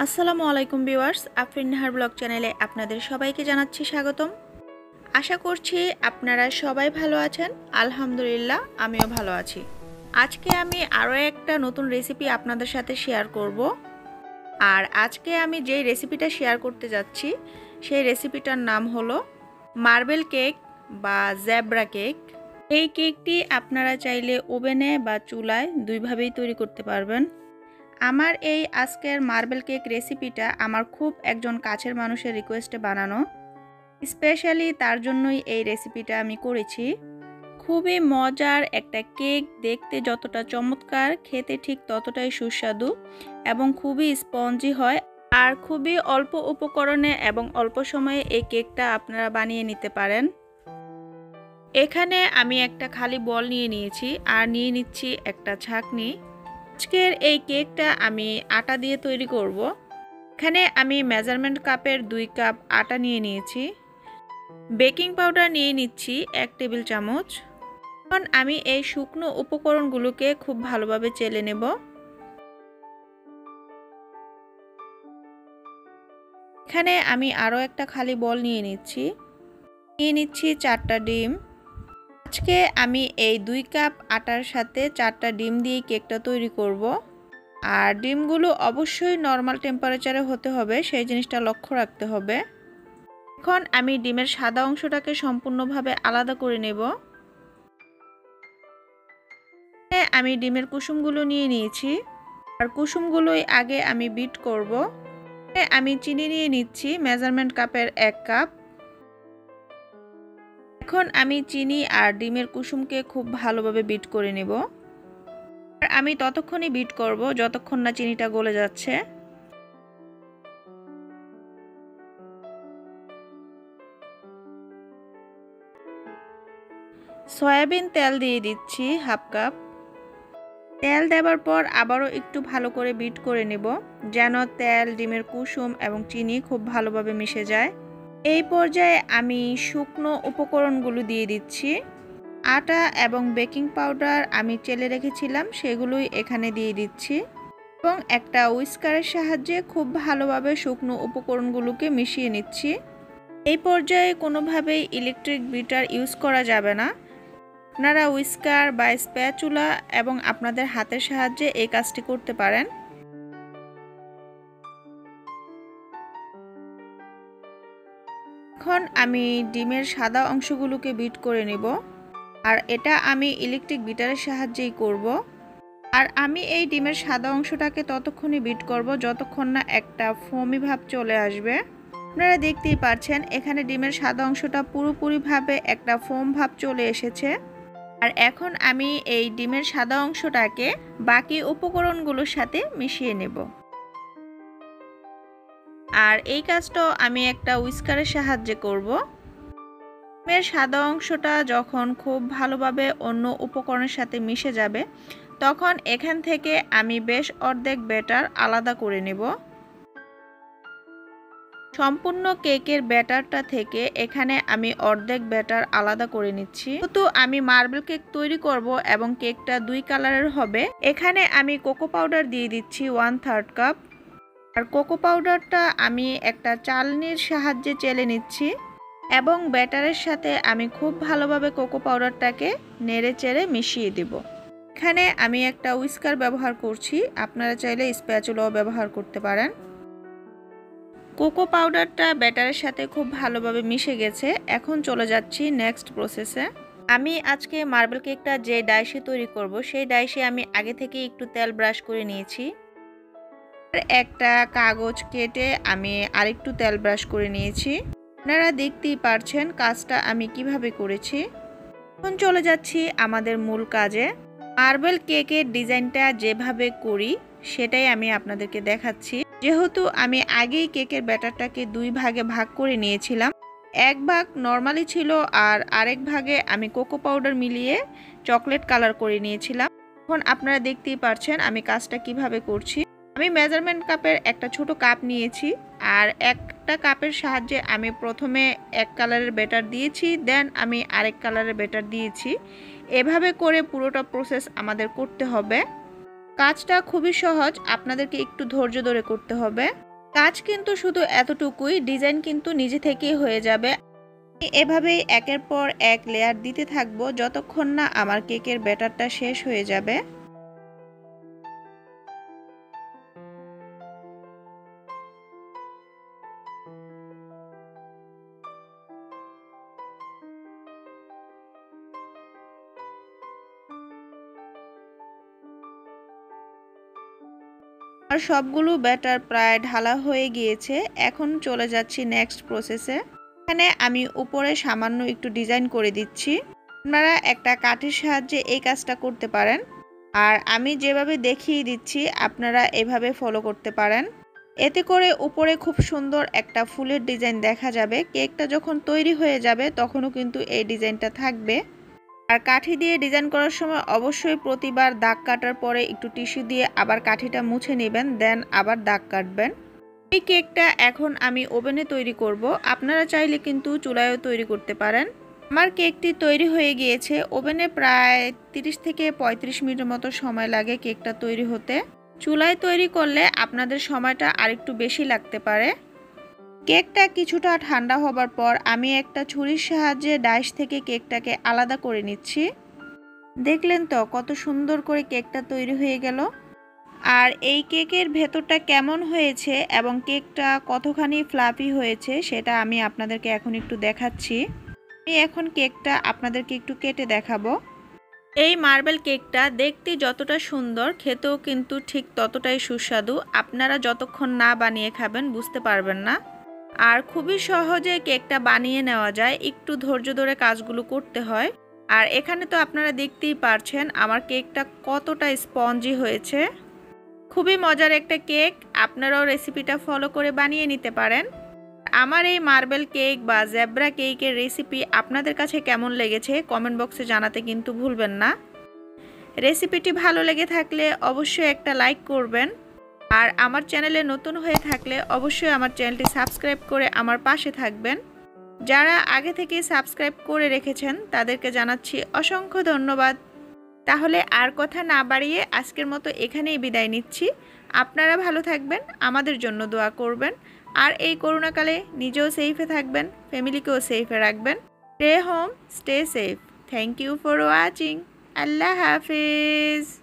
আসসালামু আলাইকুম viewers, Afrin Nahar blog চ্যানেলে আপনাদের সবাইকে জানাচ্ছি স্বাগতম। আশা করছি আপনারা সবাই ভালো আছেন, আলহামদুলিল্লাহ আমিও ভালো আছি। আজকে আমি আরও একটা নতুন রেসিপি আপনাদের সাথে শেয়ার করব। আর আজকে আমি যেই রেসিপিটা শেয়ার করতে যাচ্ছি, সেই রেসিপিটার নাম হলো মার্বেল কেক বা জ্যাব্রা কেক। এই কেকটি আপনারা চাইলে ওভেনে বা চুলায় দুইভাবেই তৈরি করতে পারবেন। আমার এই আজকের মার্বেল কেক রেসিপিটা আমার খুব একজন কাছের মানুষের রিকোয়েস্টে বানানো। স্পেশালি তার জন্যই এই রেসিপিটা আমি করেছি। খুবই মজার একটা কেক, দেখতে যতটা চমৎকার, খেতে ঠিক ততটাই সুস্বাদু এবং খুবই স্পঞ্জি হয় আর খুবই অল্প উপকরণে এবং অল্প সময়ে এই কেকটা আপনারা বানিয়ে নিতে পারেন। এখানে আমি একটা খালি বল নিয়ে নিয়েছি আর নিয়ে নিচ্ছি একটা ছাকনি। আজকের এই কেকটা আমি আটা দিয়ে তৈরি করব। এখানে আমি মেজারমেন্ট কাপের দুই কাপ আটা নিয়ে নিয়েছি। বেকিং পাউডার নিয়ে নিচ্ছি এক টেবিল চামচ। এখন আমি এই শুকনো উপকরণগুলোকে খুব ভালোভাবে চেলে নেব। এখানে আমি আরও একটা খালি বল নিয়ে নিচ্ছি। নিয়ে নিচ্ছি চারটা ডিম। আজকে আমি এই দুই কাপ আটার সাথে চারটা ডিম দিয়ে কেকটা তৈরি করব। আর ডিমগুলো অবশ্যই নর্মাল টেম্পারেচারে হতে হবে, সেই জিনিসটা লক্ষ্য রাখতে হবে। এখন আমি ডিমের সাদা অংশটাকে সম্পূর্ণভাবে আলাদা করে নেব। আমি ডিমের কুসুমগুলো নিয়ে নিয়েছি। আর কুসুমগুলোই আগে আমি বিট করব। আমি চিনি নিয়ে নিচ্ছি মেজারমেন্ট কাপের এক কাপ এখন আমি চিনি আর ডিমের কুসুমকে খুব ভালোভাবে বিট করে নেব। আর আমি ততক্ষণই বিট করব, যতক্ষণ না চিনিটা গলে যাচ্ছে। সয়াবিন তেল দিয়ে দিচ্ছি হাফ কাপ। তেল দেওয়ার পর আবারও একটু ভালো করে বিট করে নেব, যেন তেল, ডিমের কুসুম এবং চিনি খুব ভালোভাবে মিশে যায়। এই পর্যায়ে আমি শুকনো উপকরণগুলো দিয়ে দিচ্ছি। আটা এবং বেকিং পাউডার আমি চেলে রেখেছিলাম, সেগুলোই এখানে দিয়ে দিচ্ছি। এবং একটা উইস্কারের সাহায্যে খুব ভালোভাবে শুকনো উপকরণগুলোকে মিশিয়ে নিচ্ছি। এই পর্যায়ে কোনোভাবেই ইলেকট্রিক বিটার ইউজ করা যাবে না। আপনারা উইস্কার বা স্প্যাচুলা এবং আপনাদের হাতের সাহায্যে এই কাজটি করতে পারেন। এখন আমি ডিমের সাদা অংশগুলোকে বিট করে নেব। আর এটা আমি ইলেকট্রিক বিটারের সাহায্যেই করব। আর আমি এই ডিমের সাদা অংশটাকে ততক্ষণই বিট করব, যতক্ষণ না একটা ফোমি ভাব চলে আসবে। আপনারা দেখতেই পাচ্ছেন এখানে ডিমের সাদা অংশটা পুরোপুরিভাবে একটা ফোম ভাব চলে এসেছে। আর এখন আমি এই ডিমের সাদা অংশটাকে বাকি উপকরণগুলোর সাথে মিশিয়ে নেব। আর এই কাজটাও আমি একটা উইস্কারের সাহায্যে করব। ডিমের সাদা অংশটা যখন খুব ভালোভাবে অন্য উপকরণের সাথে মিশে যাবে, তখন এখান থেকে আমি বেশ অর্ধেক ব্যাটার আলাদা করে নেব। সম্পূর্ণ কেকের ব্যাটারটা থেকে এখানে আমি অর্ধেক ব্যাটার আলাদা করে নিচ্ছি। যেহেতু আমি মার্বেল কেক তৈরি করব এবং কেকটা দুই কালারের হবে, এখানে আমি কোকো পাউডার দিয়ে দিচ্ছি ওয়ান থার্ড কাপ আর কোকো পাউডারটা আমি একটা চালনির সাহায্যে চেলে নিচ্ছি এবং ব্যাটারের সাথে আমি খুব ভালোভাবে কোকো পাউডারটাকে নেড়ে চেড়ে মিশিয়ে দেব। এখানে আমি একটা উইস্কার ব্যবহার করছি, আপনারা চাইলে স্প্যাচুলাও ব্যবহার করতে পারেন। কোকো পাউডারটা ব্যাটারের সাথে খুব ভালোভাবে মিশে গেছে, এখন চলে যাচ্ছি নেক্সট প্রসেসে। আমি আজকে মার্বেল কেকটা যে ডাইসে তৈরি করব, সেই ডাইসে আমি আগে থেকে একটু তেল ব্রাশ করে নিয়েছি। একটা কাগজ কেটে আমি আরেকটু তেল ব্রাশ করে নিয়েছি। আপনারা দেখতেই পারছেন কাজটা আমি কীভাবে করেছি। এখন চলে যাচ্ছি আমাদের মূল কাজে। মার্বেল কেকের ডিজাইনটা যেভাবে করি, সেটাই আমি আপনাদেরকে দেখাচ্ছি। যেহেতু আমি আগেই কেকের ব্যাটারটাকে দুই ভাগে ভাগ করে নিয়েছিলাম, এক ভাগ নর্মালি ছিল আর আরেক ভাগে আমি কোকো পাউডার মিলিয়ে চকলেট কালার করে নিয়েছিলাম। এখন আপনারা দেখতেই পারছেন আমি কাজটা কীভাবে করছি। আমি মেজারমেন্ট কাপের একটা ছোট কাপ নিয়েছি আর একটা কাপের সাহায্যে আমি প্রথমে এক কালারের বেটার দিয়েছি দেন আমি আরেক কালারের বেটার দিয়েছি। এভাবে করে পুরোটা প্রসেস আমাদের করতে হবে। কাজটা খুবই সহজ, আপনাদেরকে একটু ধৈর্য ধরে করতে হবে। কাজ কিন্তু শুধু এতটুকুই ডিজাইন কিন্তু নিজে থেকেই হয়ে যাবে। আমি এভাবেই একের পর এক লেয়ার দিতে থাকব, যতক্ষণ না আমার কেকের ব্যাটারটা শেষ হয়ে যাবে। আর সবগুলো ব্যাটার প্রায় ঢালা হয়ে গিয়েছে। এখন চলে যাচ্ছি নেক্সট প্রসেসে এখানে আমি উপরে সামান্য একটু ডিজাইন করে দিচ্ছি। আপনারা একটা কাঠের সাহায্যে এই কাজটা করতে পারেন। আর আমি যেভাবে দেখিয়ে দিচ্ছি, আপনারা এভাবে ফলো করতে পারেন। এতে করে উপরে খুব সুন্দর একটা ফুলের ডিজাইন দেখা যাবে। কেকটা যখন তৈরি হয়ে যাবে, তখনও কিন্তু এই ডিজাইনটা থাকবে। আর কাঠি দিয়ে ডিজাইন করার সময় অবশ্যই প্রতিবার দাগ কাটার পরে একটু টিস্যু দিয়ে আবার কাঠিটা মুছে নেবেন, দেন আবার দাগ কাটবেন। এই কেকটা এখন আমি ওভেনে তৈরি করব। আপনারা চাইলে কিন্তু চুলায়ও তৈরি করতে পারেন। আমার কেকটি তৈরি হয়ে গিয়েছে। ওভেনে প্রায় 30 থেকে 35 মিনিটের মতো সময় লাগে কেকটা তৈরি হতে। চুলায় তৈরি করলে আপনাদের সময়টা আরেকটু বেশি লাগতে পারে। কেকটা কিছুটা ঠান্ডা হবার পর আমি একটা ছুরির সাহায্যে ডাইস থেকে কেকটাকে আলাদা করে নিচ্ছি। দেখলেন তো কত সুন্দর করে কেকটা তৈরি হয়ে গেল। আর এই কেকের ভেতরটা কেমন হয়েছে এবং কেকটা কতখানি ফ্লাফি হয়েছে সেটা আমি আপনাদেরকে এখন একটু দেখাচ্ছি। আমি এখন কেকটা আপনাদেরকে একটু কেটে দেখাবো। এই মার্বেল কেকটা দেখতে যতটা সুন্দর, খেতেও কিন্তু ঠিক ততটাই সুস্বাদু। আপনারা যতক্ষণ না বানিয়ে খাবেন বুঝতে পারবেন না। আর খুবই সহজে কেকটা বানিয়ে নেওয়া যায়। একটু ধৈর্য ধরে কাজগুলো করতে হয়। আর এখানে তো আপনারা দেখতেই পারছেন আমার কেকটা কতটা স্পঞ্জি হয়েছে। খুবই মজার একটা কেক। আপনারাও রেসিপিটা ফলো করে বানিয়ে নিতে পারেন। আমার এই মার্বেল কেক বা জেব্রা কেকের রেসিপি আপনাদের কাছে কেমন লেগেছে কমেন্ট বক্সে জানাতে কিন্তু ভুলবেন না। রেসিপিটি ভালো লেগে থাকলে অবশ্যই একটা লাইক করবেন। আর আমার চ্যানেলে নতুন হয়ে থাকলে অবশ্যই আমার চ্যানেলটি সাবস্ক্রাইব করে আমার পাশে থাকবেন। যারা আগে থেকে সাবস্ক্রাইব করে রেখেছেন, তাদেরকে জানাচ্ছি অসংখ্য ধন্যবাদ। তাহলে আর কথা না বাড়িয়ে আজকের মতো এখানেই বিদায় নিচ্ছি। আপনারা ভালো থাকবেন, আমাদের জন্য দোয়া করবেন। আর এই করোনাকালে নিজেও সেফে থাকবেন, ফ্যামিলিকেও সেফে রাখবেন। Stay home stay safe thank you for watching Allah Hafiz.